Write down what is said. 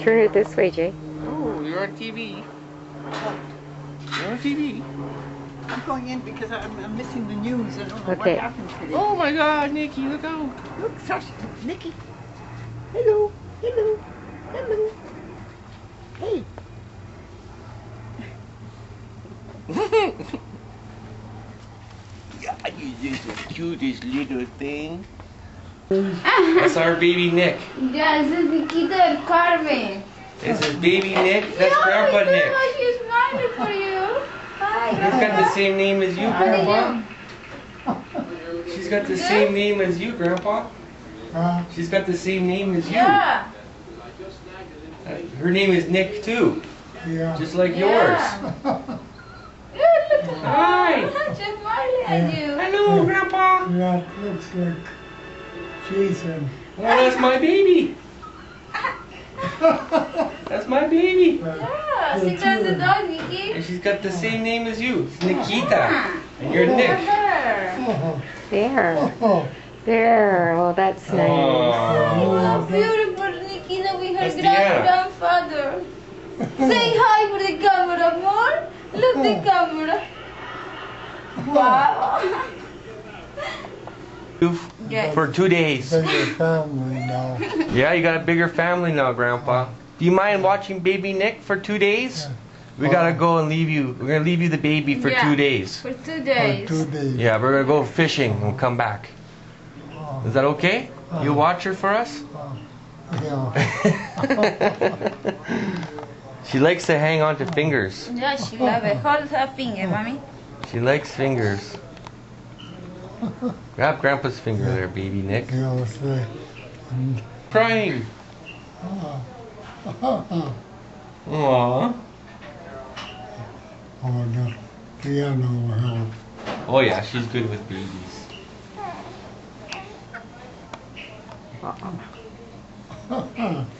Turn it this way, Jay. Oh, you're on TV. You're on TV. I'm going in because I'm, I'm missing the news. I don't know Okay. what happened today. Oh my God, Nikki, look out. Look, Sasha, Nikki. Hello, hello, hello. Hey, yeah, you just the cutest little thing. That's our baby Nick. Yeah, ese es Nikita del Carmen. This is baby Nick. That's no, Grandpa because Nick. how she's smiling for you. Hi, He's got the same name as you, Grandpa. She's got the same name as you, Grandpa. Uh, She's got the same name as you. Yeah. Her name is Nick too, yeah. just like Yeah. yours. Good, Hi. her. She's smiling at you. Hello, Grandpa. that looks like Jason. Oh, that's my baby. That's my baby. Yeah, she got the dog, Nikki. And she's got the same name as you. It's Nikita. And you're Look Nick. at her. Oh, There. oh, There. Oh, that's nice. Oh, how beautiful Nikita with her That's grand Diana. grandfather. Say hi for the camera, amor. Look the camera. Wow. You Yes. For two days. bigger family now. Yeah, you got a bigger family now, Grandpa. Do you mind watching baby Nick for two days? We gotta oh. go and leave you. We're gonna leave you the baby for Yeah. two days. For two days. For two days. Yeah, we're gonna go fishing and we'll come back. Oh, Is that okay? Oh. You watch her for us? Oh. yeah. she likes to hang on to fingers. Yeah, she love it. Hold her finger, mommy. She likes fingers. Grab Grandpa's finger there, baby Nick. Yeah, that's right. Mm. Crying. Uh, uh, uh. Aww. Oh, no. Piano will help. Oh, yeah, she's good with babies. Uh-uh.